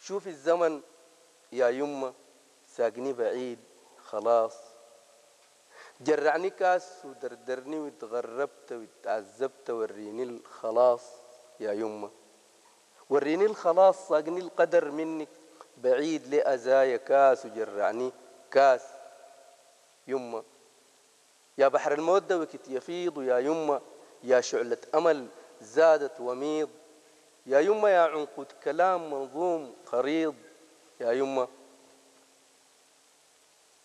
شوف الزمن يا يمه ساقني بعيد خلاص. جرعني كاس ودردرني وتغربت وتعذبت وريني الخلاص يا يمه وريني الخلاص ساقني القدر منك. بعيد لأزايا كاس وجرعني كاس يمه يا بحر الموت دوكت يفيض يا يمه يا شعلة أمل زادت وميض. يا يمه يا عنقود كلام منظوم خريض. يا يمه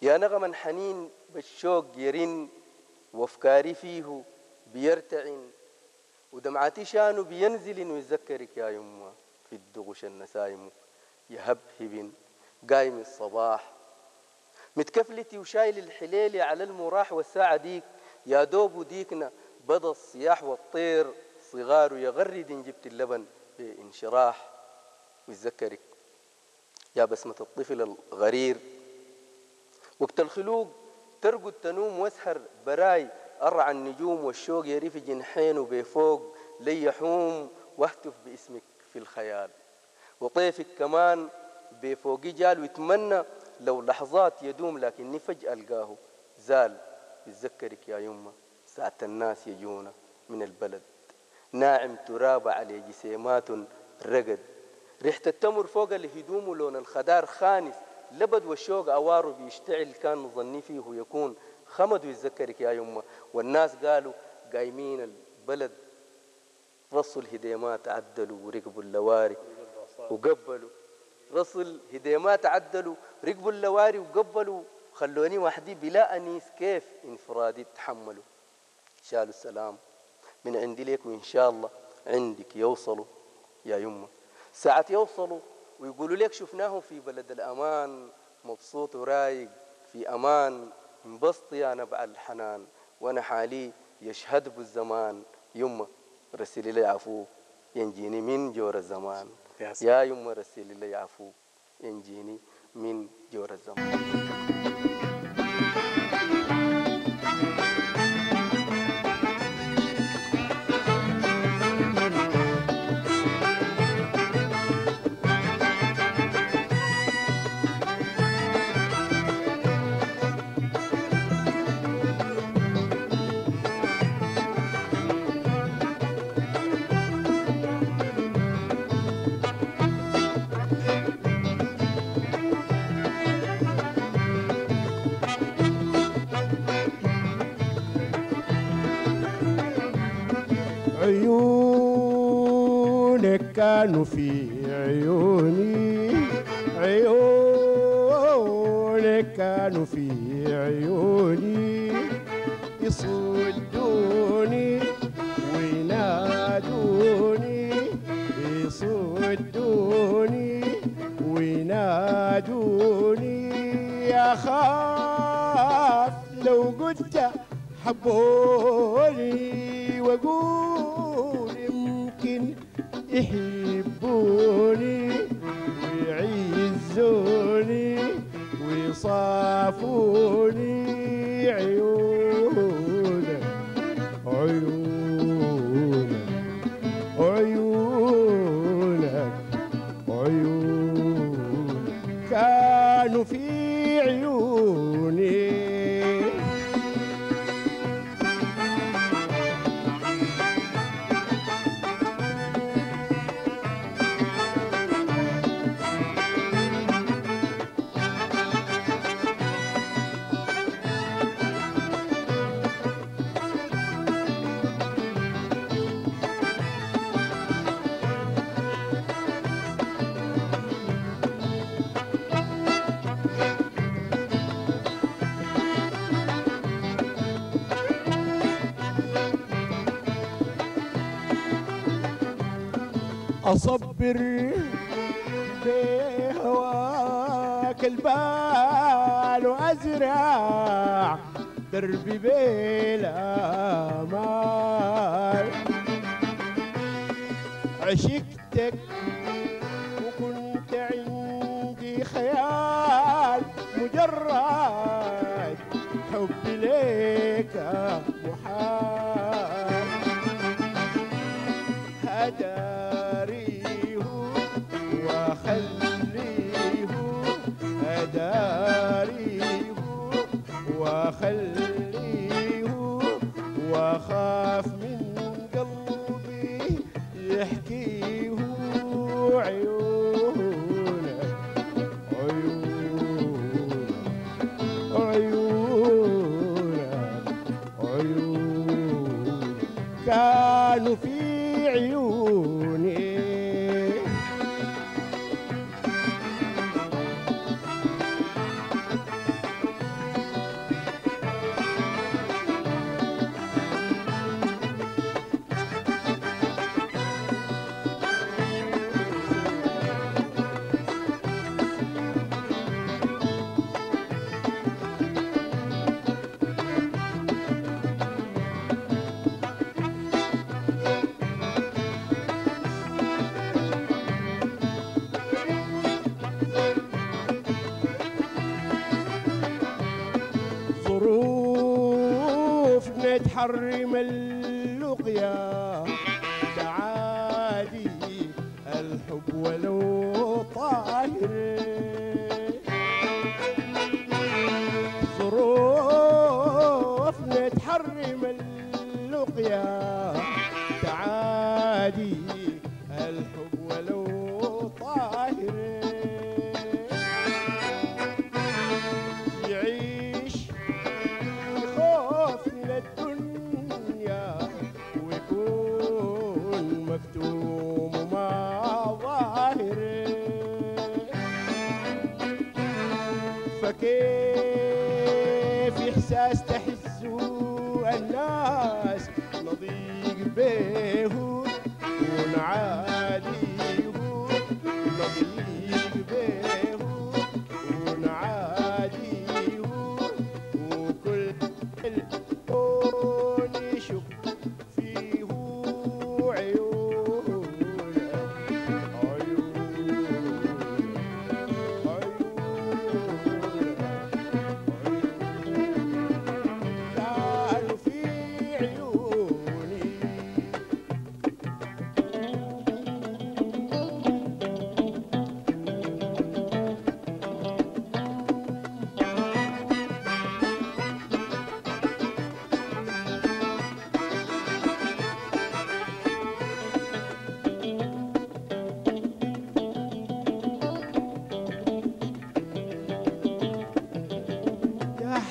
يا نغما حنين بالشوق يرن وافكاري فيه بيرتعن. ودمعتي شانه بينزل ويذكرك يا يمه في الدغش النسايم. يهبهب قايم الصباح. متكفلتي وشايل الحليلة على المراح والساعة ديك. يا دوب ديكنا بدا الصياح والطير. صغار يغرد إن جبت اللبن بانشراح. ويتذكرك يا بسمة الطفل الغرير. وقت الخلوق ترقد تنوم واسهر براي. أرعى النجوم والشوق يرف جنحين بفوق لي يحوم واهتف باسمك في الخيال. وطيفك كمان بفوق جال ويتمنى لو لحظات يدوم لكني فجأة ألقاه زال يتذكرك يا يمه ساعة الناس يجونا من البلد. ناعم تراب على جسيمات رقد. ريحة التمر فوق الهدوم لون الخدار خانس لبد والشوق أواره بيشتعل كان ظني فيه يكون خمد ويتذكرك يا يمه والناس قالوا قايمين البلد. رصوا الهديمات عدلوا وركبوا اللواري. وقبلوا. رصوا الهديمات عدلوا ركبوا اللواري وقبلوا. خلوني وحدي بلا أنيس كيف انفرادي تحملوا. شالوا السلام. من عندي لك وإن شاء الله. عندك يوصلوا يا يمة. ساعة يوصلوا ويقولوا لك شفناهم في بلد الأمان. مبسوط ورايق. في أمان. انبسط يا نبع الحنان. وأنا حالي يشهد بالزمان. يمة رسل لي عفو ينجيني من جور الزمان. ya yi mara silila ya fu injini min jawar كانوا في عيوني عيونك كانوا في عيوني. يصدوني وينادوني يصدوني وينادوني. يا خاف لو قلت حبوني وأقول يمكن يحبوني ويعزوني ويصافوني عيونك عيونك عيونك عيونك كانوا في أصبر بهواك البال وأزرع دربي بالآمال عشقتك يحكيه ظروفنا تحرم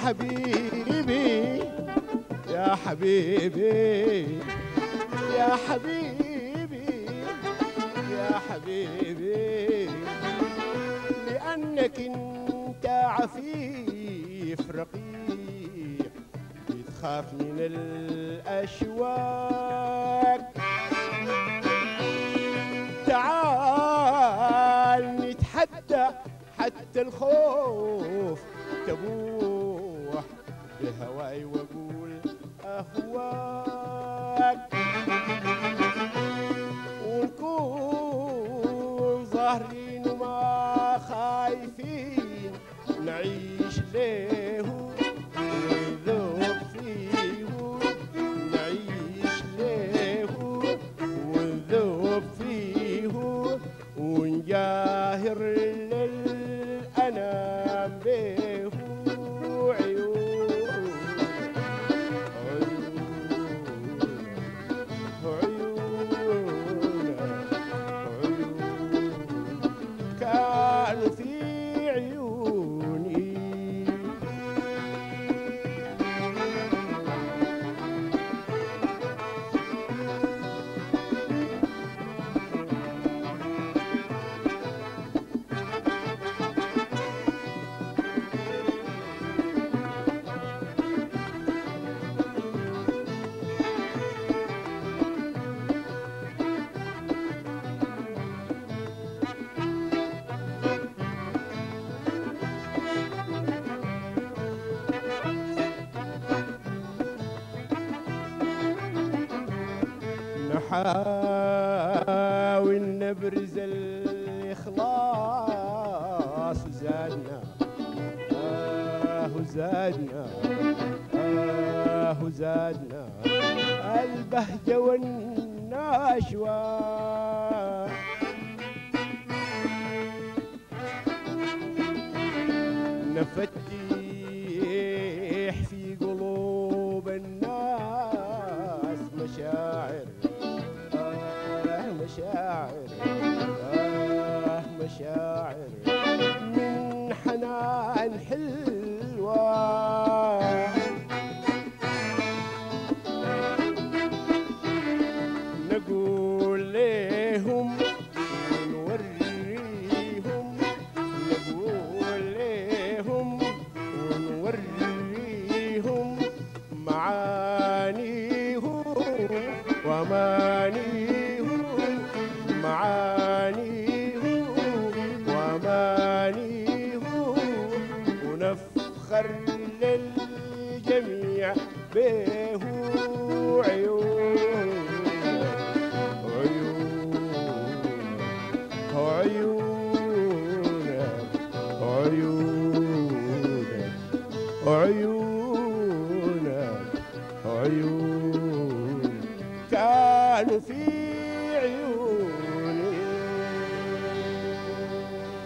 حبيبي يا حبيبي يا حبيبي يا حبيبي لأنك أنت عفيف رقيق بتخاف من الأشواق. تعال نتحدى حتى الخوف تبوح بهواي واقول أهواك. ونكون ظاهرين وما خايفين نعيش ليه ونذوب فيه. نعيش ليه ونذوب فيه. ونجاهر للأنام نحاول نبرز الإخلاص زادنا. آه زادنا. آه زادنا. البهجة والنشوة. نفتح آه